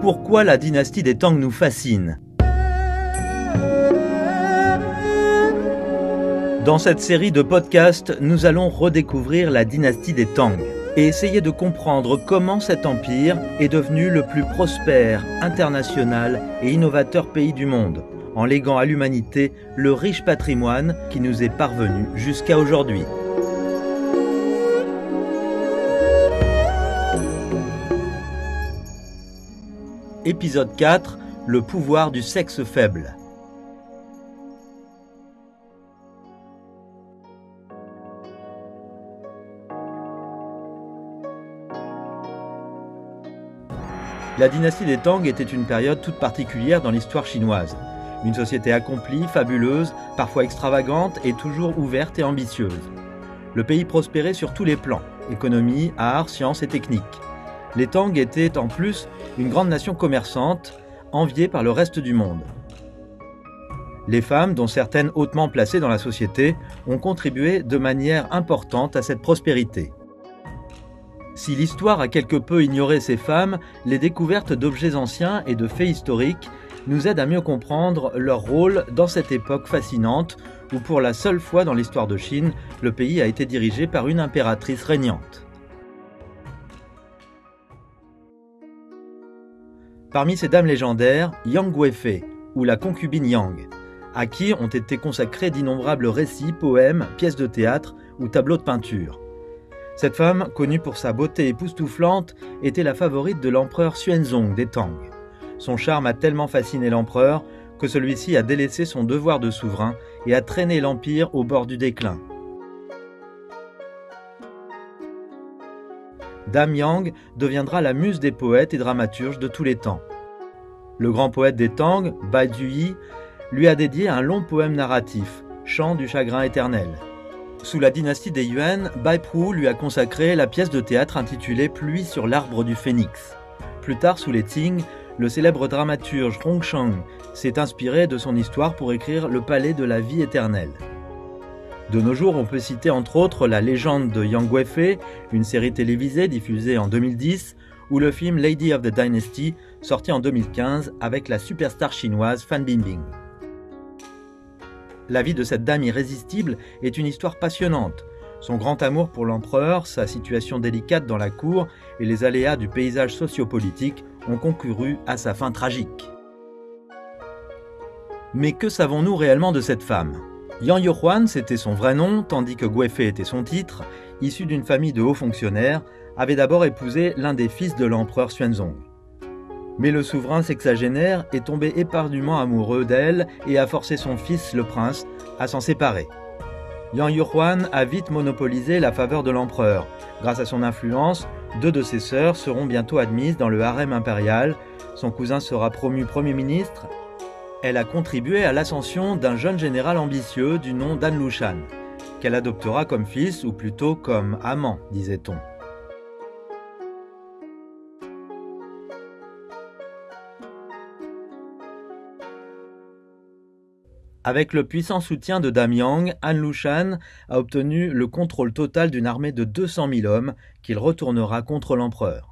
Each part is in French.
Pourquoi la dynastie des Tang nous fascine Dans cette série de podcasts, nous allons redécouvrir la dynastie des Tang et essayer de comprendre comment cet empire est devenu le plus prospère, international et innovateur pays du monde, en léguant à l'humanité le riche patrimoine qui nous est parvenu jusqu'à aujourd'hui. Épisode 4 Le pouvoir du sexe faible. La dynastie des Tang était une période toute particulière dans l'histoire chinoise. Une société accomplie, fabuleuse, parfois extravagante et toujours ouverte et ambitieuse. Le pays prospérait sur tous les plans, économie, art, sciences et techniques. Les Tang étaient en plus une grande nation commerçante, enviée par le reste du monde. Les femmes, dont certaines hautement placées dans la société, ont contribué de manière importante à cette prospérité. Si l'histoire a quelque peu ignoré ces femmes, les découvertes d'objets anciens et de faits historiques nous aident à mieux comprendre leur rôle dans cette époque fascinante où pour la seule fois dans l'histoire de Chine, le pays a été dirigé par une impératrice régnante. Parmi ces dames légendaires, Yang Guifei, ou la concubine Yang, à qui ont été consacrés d'innombrables récits, poèmes, pièces de théâtre ou tableaux de peinture. Cette femme, connue pour sa beauté époustouflante, était la favorite de l'empereur Xuanzong des Tang. Son charme a tellement fasciné l'empereur que celui-ci a délaissé son devoir de souverain et a traîné l'empire au bord du déclin. Dame Yang deviendra la muse des poètes et dramaturges de tous les temps. Le grand poète des Tang, Bai Zhuyi, lui a dédié un long poème narratif, Chant du chagrin éternel. Sous la dynastie des Yuan, Bai Prou lui a consacré la pièce de théâtre intitulée Pluie sur l'arbre du phénix. Plus tard, sous les Qing, le célèbre dramaturge Hong Shang s'est inspiré de son histoire pour écrire Le palais de la vie éternelle. De nos jours, on peut citer entre autres La légende de Yang Guifei, une série télévisée diffusée en 2010, ou le film Lady of the Dynasty, sorti en 2015 avec la superstar chinoise Fan Bingbing. La vie de cette dame irrésistible est une histoire passionnante. Son grand amour pour l'empereur, sa situation délicate dans la cour et les aléas du paysage sociopolitique ont concouru à sa fin tragique. Mais que savons-nous réellement de cette femme? Yang Yuhuan, c'était son vrai nom, tandis que Guifei était son titre, issu d'une famille de hauts fonctionnaires, avait d'abord épousé l'un des fils de l'empereur Xuanzong. Mais le souverain sexagénaire est tombé éperdument amoureux d'elle et a forcé son fils, le prince, à s'en séparer. Yang Yuhuan a vite monopolisé la faveur de l'empereur. Grâce à son influence, deux de ses sœurs seront bientôt admises dans le harem impérial. Son cousin sera promu Premier ministre. Elle a contribué à l'ascension d'un jeune général ambitieux du nom d'An Lushan, qu'elle adoptera comme fils ou plutôt comme amant, disait-on. Avec le puissant soutien de Damiang, Han Lushan a obtenu le contrôle total d'une armée de 200 000 hommes qu'il retournera contre l'empereur.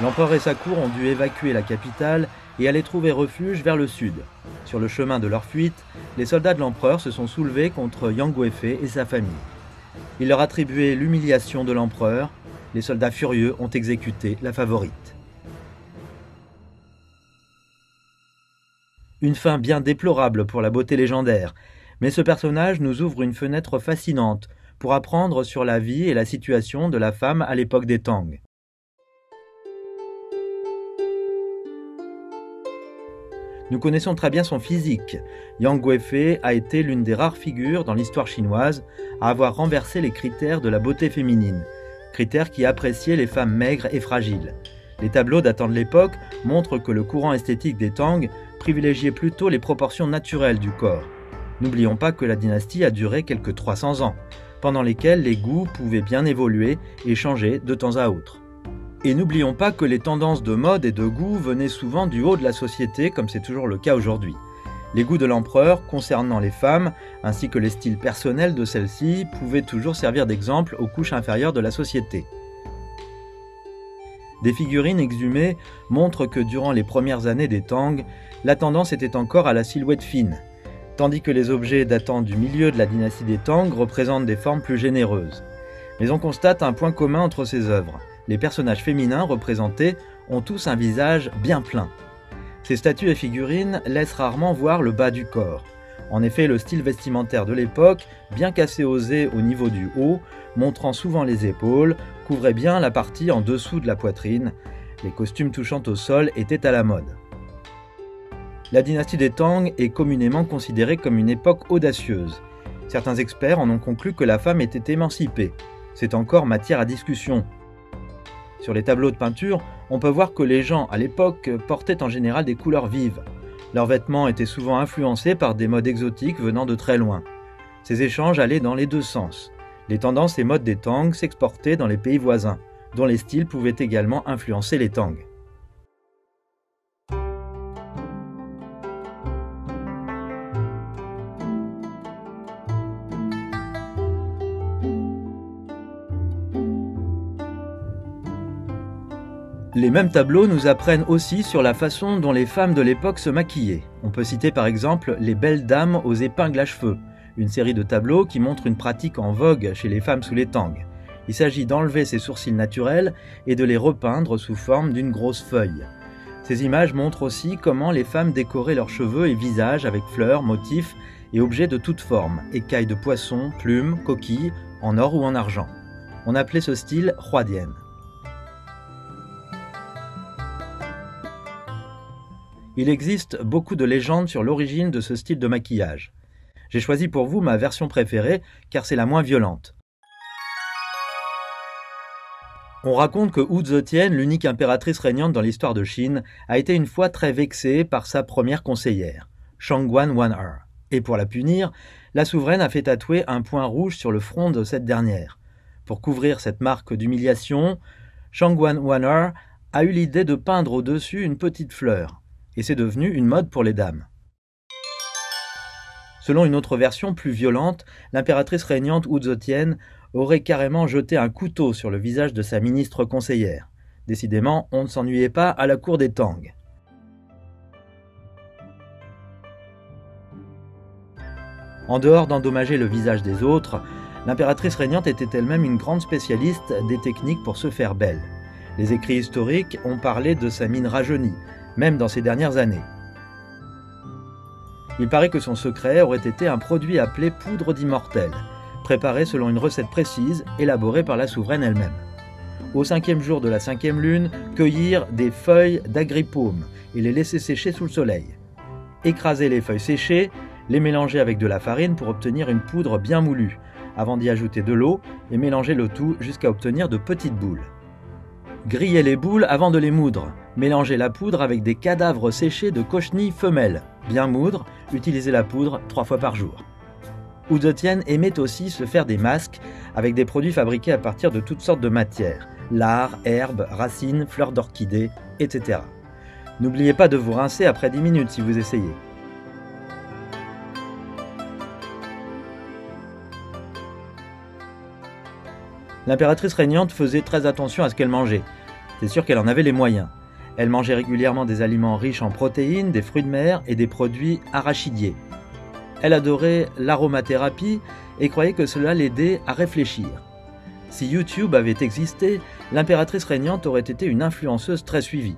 L'empereur et sa cour ont dû évacuer la capitale et aller trouver refuge vers le sud. Sur le chemin de leur fuite, les soldats de l'empereur se sont soulevés contre Yang Guifei et sa famille. Ils leur attribuaient l'humiliation de l'empereur. Les soldats furieux ont exécuté la favorite. Une fin bien déplorable pour la beauté légendaire, mais ce personnage nous ouvre une fenêtre fascinante pour apprendre sur la vie et la situation de la femme à l'époque des Tang. Nous connaissons très bien son physique. Yang Guifei a été l'une des rares figures dans l'histoire chinoise à avoir renversé les critères de la beauté féminine, critères qui appréciaient les femmes maigres et fragiles. Les tableaux datant de l'époque montrent que le courant esthétique des Tang privilégiait plutôt les proportions naturelles du corps. N'oublions pas que la dynastie a duré quelques 300 ans, pendant lesquels les goûts pouvaient bien évoluer et changer de temps à autre. Et n'oublions pas que les tendances de mode et de goût venaient souvent du haut de la société, comme c'est toujours le cas aujourd'hui. Les goûts de l'empereur concernant les femmes, ainsi que les styles personnels de celles-ci, pouvaient toujours servir d'exemple aux couches inférieures de la société. Des figurines exhumées montrent que durant les premières années des Tang, la tendance était encore à la silhouette fine, tandis que les objets datant du milieu de la dynastie des Tang représentent des formes plus généreuses. Mais on constate un point commun entre ces œuvres. Les personnages féminins représentés ont tous un visage bien plein. Ces statues et figurines laissent rarement voir le bas du corps. En effet, le style vestimentaire de l'époque, bien cassé osé au niveau du haut, montrant souvent les épaules, couvrait bien la partie en dessous de la poitrine. Les costumes touchant au sol étaient à la mode. La dynastie des Tang est communément considérée comme une époque audacieuse. Certains experts en ont conclu que la femme était émancipée. C'est encore matière à discussion. Sur les tableaux de peinture, on peut voir que les gens à l'époque portaient en général des couleurs vives. Leurs vêtements étaient souvent influencés par des modes exotiques venant de très loin. Ces échanges allaient dans les deux sens. Les tendances et modes des Tang s'exportaient dans les pays voisins, dont les styles pouvaient également influencer les Tang. Les mêmes tableaux nous apprennent aussi sur la façon dont les femmes de l'époque se maquillaient. On peut citer par exemple Les belles dames aux épingles à cheveux, une série de tableaux qui montre une pratique en vogue chez les femmes sous les Tang. Il s'agit d'enlever ses sourcils naturels et de les repeindre sous forme d'une grosse feuille. Ces images montrent aussi comment les femmes décoraient leurs cheveux et visages avec fleurs, motifs et objets de toutes formes, écailles de poisson, plumes, coquilles, en or ou en argent. On appelait ce style Huadian. Il existe beaucoup de légendes sur l'origine de ce style de maquillage. J'ai choisi pour vous ma version préférée car c'est la moins violente. On raconte que Wu Zetian, l'unique impératrice régnante dans l'histoire de Chine, a été une fois très vexée par sa première conseillère, Shangguan Wan'er. Et pour la punir, la souveraine a fait tatouer un point rouge sur le front de cette dernière. Pour couvrir cette marque d'humiliation, Shangguan Wan'er a eu l'idée de peindre au-dessus une petite fleur, et c'est devenu une mode pour les dames. Selon une autre version plus violente, l'impératrice régnante Zetian aurait carrément jeté un couteau sur le visage de sa ministre conseillère. Décidément, on ne s'ennuyait pas à la cour des Tang. En dehors d'endommager le visage des autres, l'impératrice régnante était elle-même une grande spécialiste des techniques pour se faire belle. Les écrits historiques ont parlé de sa mine rajeunie, même dans ces dernières années. Il paraît que son secret aurait été un produit appelé poudre d'immortel, préparé selon une recette précise élaborée par la souveraine elle-même. Au cinquième jour de la cinquième lune, cueillir des feuilles d'agripaume et les laisser sécher sous le soleil. Écraser les feuilles séchées, les mélanger avec de la farine pour obtenir une poudre bien moulue, avant d'y ajouter de l'eau et mélanger le tout jusqu'à obtenir de petites boules. Griller les boules avant de les moudre. Mélanger la poudre avec des cadavres séchés de cochenilles femelles. Bien moudre, utiliser la poudre trois fois par jour. Oudetienne aimait aussi se faire des masques avec des produits fabriqués à partir de toutes sortes de matières. Lard, herbes, racines, fleurs d'orchidées, etc. N'oubliez pas de vous rincer après 10 minutes si vous essayez. L'impératrice régnante faisait très attention à ce qu'elle mangeait. C'est sûr qu'elle en avait les moyens. Elle mangeait régulièrement des aliments riches en protéines, des fruits de mer et des produits arachidiers. Elle adorait l'aromathérapie et croyait que cela l'aidait à réfléchir. Si YouTube avait existé, l'impératrice régnante aurait été une influenceuse très suivie.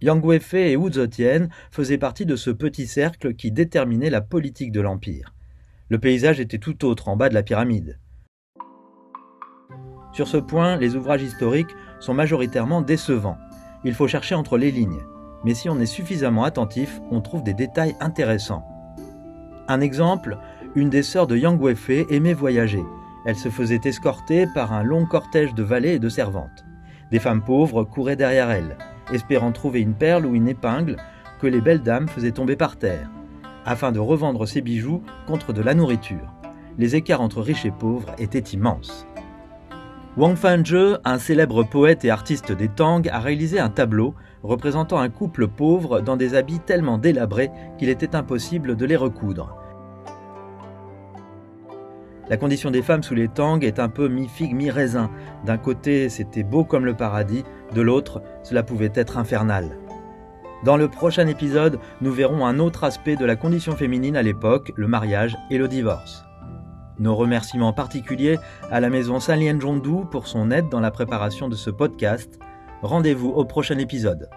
Yang Weifei et Wu Zetian faisaient partie de ce petit cercle qui déterminait la politique de l'Empire. Le paysage était tout autre en bas de la pyramide. Sur ce point, les ouvrages historiques sont majoritairement décevants. Il faut chercher entre les lignes. Mais si on est suffisamment attentif, on trouve des détails intéressants. Un exemple, une des sœurs de Yang Weifei aimait voyager. Elle se faisait escorter par un long cortège de valets et de servantes. Des femmes pauvres couraient derrière elle, espérant trouver une perle ou une épingle que les belles dames faisaient tomber par terre afin de revendre ses bijoux contre de la nourriture. Les écarts entre riches et pauvres étaient immenses. Wang Fanzhe, un célèbre poète et artiste des Tang, a réalisé un tableau représentant un couple pauvre dans des habits tellement délabrés qu'il était impossible de les recoudre. La condition des femmes sous les Tang est un peu mi-figue, mi-raisin. D'un côté, c'était beau comme le paradis, de l'autre, cela pouvait être infernal. Dans le prochain épisode, nous verrons un autre aspect de la condition féminine à l'époque, le mariage et le divorce. Nos remerciements particuliers à la maison Salien Jondou pour son aide dans la préparation de ce podcast. Rendez-vous au prochain épisode.